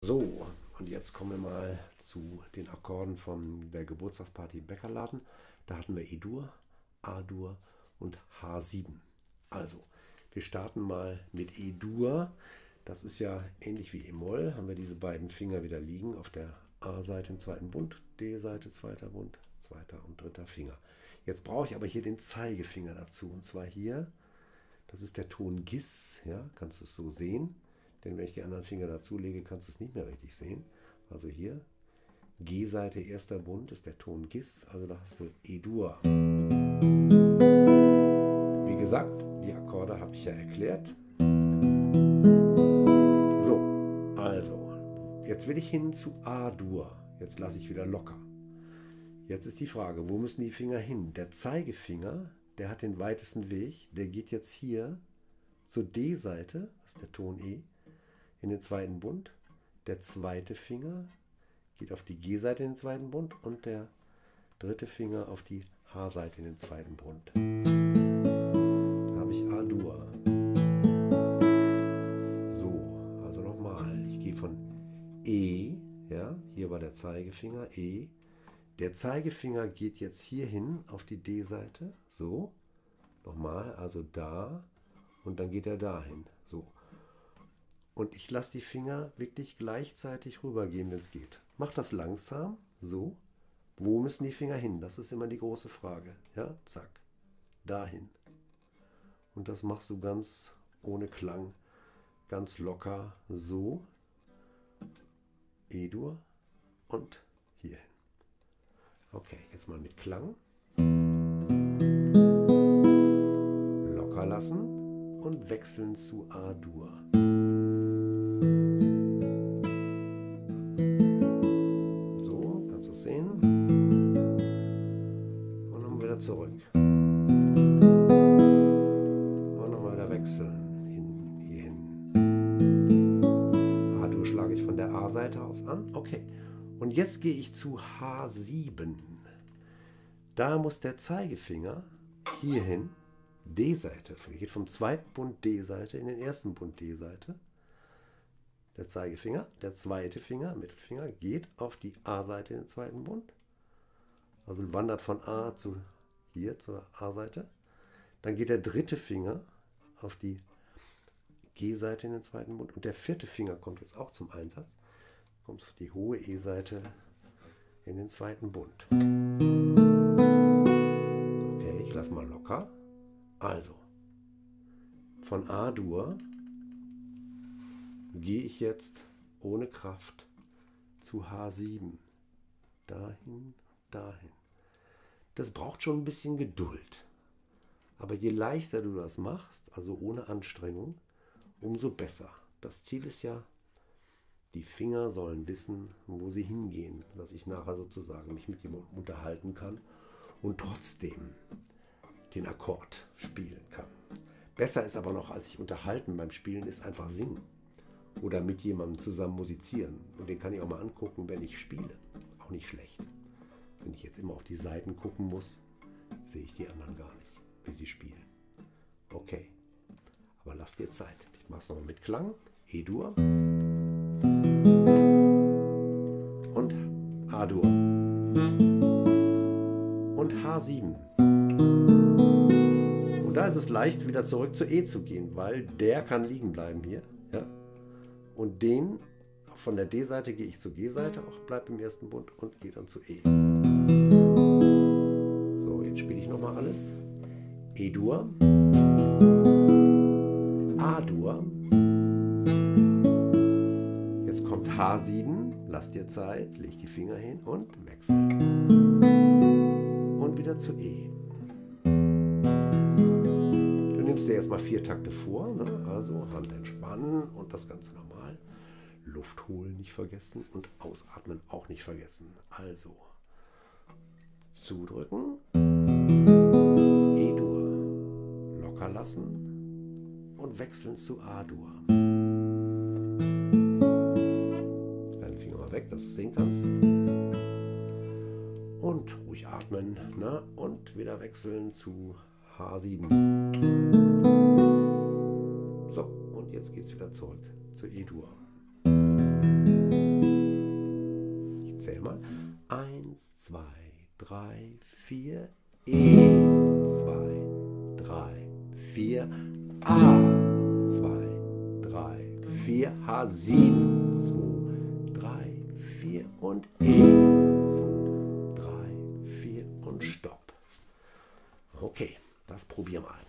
So, und jetzt kommen wir mal zu den Akkorden von der Geburtstagsparty im Bäckerladen. Da hatten wir E-Dur, A-Dur und H7. Also, wir starten mal mit E-Dur. Das ist ja ähnlich wie E-Moll. Haben wir diese beiden Finger wieder liegen auf der A-Seite im zweiten Bund, D-Seite zweiter Bund, zweiter und dritter Finger. Jetzt brauche ich aber hier den Zeigefinger dazu. Und zwar hier, das ist der Ton Gis. Ja, kannst du es so sehen? Denn wenn ich die anderen Finger dazulege, kannst du es nicht mehr richtig sehen. Also hier, G-Seite, erster Bund ist der Ton Gis, also da hast du E-Dur. Wie gesagt, die Akkorde habe ich ja erklärt. So, also, jetzt will ich hin zu A-Dur. Jetzt lasse ich wieder locker. Jetzt ist die Frage, wo müssen die Finger hin? Der Zeigefinger, der hat den weitesten Weg, der geht jetzt hier zur D-Seite, das ist der Ton E, in den zweiten Bund. Der zweite Finger geht auf die G-Seite in den zweiten Bund und der dritte Finger auf die H-Seite in den zweiten Bund. Da habe ich A-Dur. So, also nochmal. Ich gehe von E, ja, hier war der Zeigefinger, E. Der Zeigefinger geht jetzt hier hin auf die D-Seite, so. Nochmal, also da und dann geht er dahin, so. Und ich lasse die Finger wirklich gleichzeitig rübergehen, wenn es geht. Mach das langsam, so. Wo müssen die Finger hin? Das ist immer die große Frage. Ja, zack. Dahin. Und das machst du ganz ohne Klang, ganz locker, so. E-Dur und hierhin. Okay, jetzt mal mit Klang. Locker lassen und wechseln zu A-Dur. Zurück. Und nochmal wieder wechseln. Hin, hier hin. A-Dur schlage ich von der A-Seite aus an. Okay. Und jetzt gehe ich zu H7. Da muss der Zeigefinger hierhin, D-Seite, geht vom zweiten Bund D-Seite in den ersten Bund D-Seite. Der Zeigefinger, der zweite Finger, Mittelfinger, geht auf die A-Seite in den zweiten Bund. Also wandert von A zu hier zur A-Seite. Dann geht der dritte Finger auf die G-Seite in den zweiten Bund und der vierte Finger kommt jetzt auch zum Einsatz. Kommt auf die hohe E-Seite in den zweiten Bund. Okay, ich lasse mal locker. Also, von A-Dur gehe ich jetzt ohne Kraft zu H7. Dahin, dahin. Das braucht schon ein bisschen Geduld. Aber je leichter du das machst, also ohne Anstrengung, umso besser. Das Ziel ist ja, die Finger sollen wissen, wo sie hingehen, dass ich nachher sozusagen mich mit jemandem unterhalten kann und trotzdem den Akkord spielen kann. Besser ist aber noch, als sich unterhalten beim Spielen, ist einfach singen oder mit jemandem zusammen musizieren. Und den kann ich auch mal angucken, wenn ich spiele. Auch nicht schlecht. Wenn ich jetzt immer auf die Seiten gucken muss, sehe ich die anderen gar nicht, wie sie spielen. Okay, aber lass dir Zeit. Ich mache es nochmal mit Klang. E-Dur und A-Dur und H7. Und da ist es leicht, wieder zurück zu E zu gehen, weil der kann liegen bleiben hier. Ja? Und den von der D-Seite gehe ich zur G-Seite, auch bleibe im ersten Bund und gehe dann zu E. E-Dur, A-Dur, jetzt kommt H7, lass dir Zeit, leg die Finger hin und wechsel. Und wieder zu E. Du nimmst dir erstmal vier Takte vor, ne? also Hand entspannen und das Ganze nochmal. Luft holen nicht vergessen und ausatmen auch nicht vergessen. Also zudrücken, lassen und wechseln zu A-Dur. Deinen Finger mal weg, dass du sehen kannst. Und ruhig atmen ne? und wieder wechseln zu H7. So, und jetzt geht es wieder zurück zu E-Dur. Ich zähle mal. Eins, zwei, drei, vier, E. 4, A, 2, 3, 4, H7, 2, 3, 4 und E, 2, 3, 4 und Stopp. Okay, das probier mal.